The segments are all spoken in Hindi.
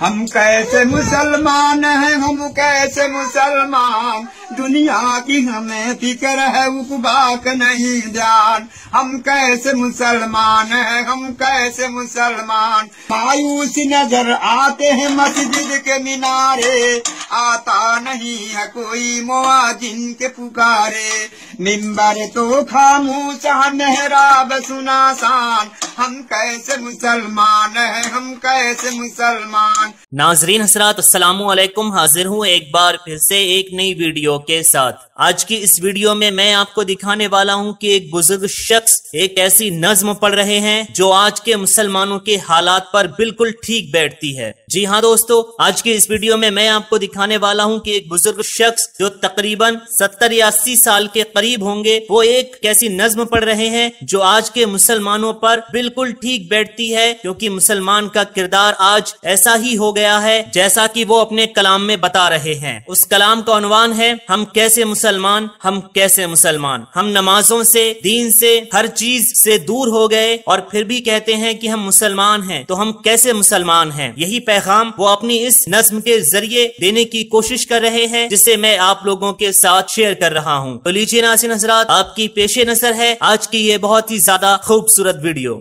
हम कैसे मुसलमान हैं, हम कैसे मुसलमान? दुनिया की हमें फ़िक्र है उकबाक नहीं ध्यान। हम कैसे मुसलमान हैं, हम कैसे मुसलमान? मायूस नज़र आते हैं मस्जिद के मीनारे। आता नहीं है कोई मुआजिन के पुकारे। मिम्बर तो खामोश मेहराब सुनासान। हम कैसे मुसलमान हैं, हम नाजरीन हसरात असलकुम हाजिर हूँ एक बार फिर से एक नई वीडियो के साथ। आज की इस वीडियो में मैं आपको दिखाने वाला हूँ कि एक बुज़ुर्ग शख्स एक ऐसी नज्म पढ़ रहे हैं जो आज के मुसलमानों के हालात पर बिल्कुल ठीक बैठती है। जी हाँ दोस्तों, आज की इस वीडियो में मैं आपको दिखाने वाला हूँ कि एक बुज़ुर्ग शख्स जो तकरीबन सत्तर या अस्सी साल के करीब होंगे, वो एक कैसी नज्म पढ़ रहे हैं जो आज के मुसलमानों पर बिल्कुल ठीक बैठती है, क्योंकि मुसलमान का किरदार आज ऐसा ही हो गया है जैसा कि वो अपने कलाम में बता रहे हैं। उस कलाम का अनुमान है, हम कैसे मुसलमान, हम कैसे मुसलमान। हम नमाजों से, दीन से, हर चीज़ से दूर हो गए और फिर भी कहते हैं कि हम मुसलमान हैं तो हम कैसे मुसलमान हैं? यही पैगाम वो अपनी इस नज्म के ज़रिए देने की कोशिश कर रहे हैं, जिसे मैं आप लोगों के साथ शेयर कर रहा हूँ। तो लीजिए नासिन हजरात, आपकी पेशे नज़र है। आज की ये बहुत ही ज़्यादा खूबसूरत वीडियो।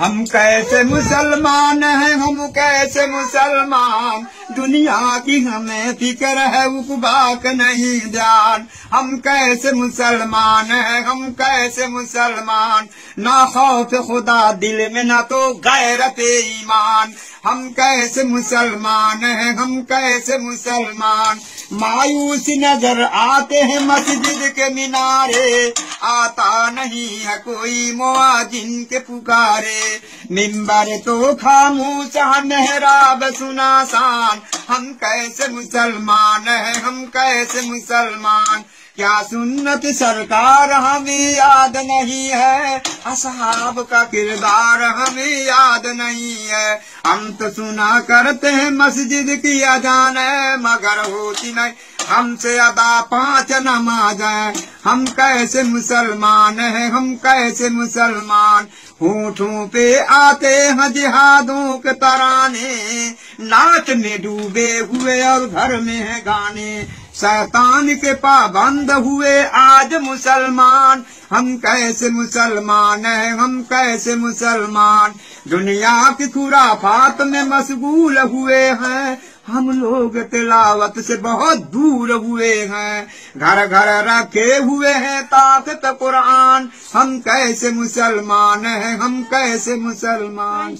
हम कैसे मुसलमान हैं, हम कैसे मुसलमान? दुनिया की हमें फ़िक्र है उपबाक नहीं ध्यान हम कैसे मुसलमान हैं, हम कैसे मुसलमान? ना खौफ खुदा दिल में, ना तो गैरत ईमान। हम कैसे मुसलमान हैं, हम कैसे मुसलमान? मायूस नज़र आते हैं मस्जिद के मीनारे। आता नहीं है कोई मुआजिन के पुकारे। मिंबर तो खामोश मेहराब सुनासान। हम कैसे मुसलमान हैं, हम कैसे मुसलमान? क्या सुन्नत सरकार हमें याद नहीं है? असहाब का किरदार हमें याद नहीं है। हम तो सुना करते हैं मस्जिद की अजान है, मगर होती नहीं। हमसे अदा पाँच नमाज़ है। हम कैसे मुसलमान हैं? हम कैसे मुसलमान? होठों पे आते हैं जिहादों के तराने। नाच में डूबे हुए और घर में है गाने। शैतान के पाबंद हुए आज मुसलमान। हम कैसे मुसलमान हैं? हम कैसे मुसलमान? दुनिया की खुराफात में मशगूल हुए हैं। हम लोग तिलावत से बहुत दूर हुए हैं। घर घर रखे हुए हैं ताकत कुरान। हम कैसे मुसलमान हैं? हम कैसे मुसलमान?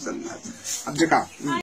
अब देखा।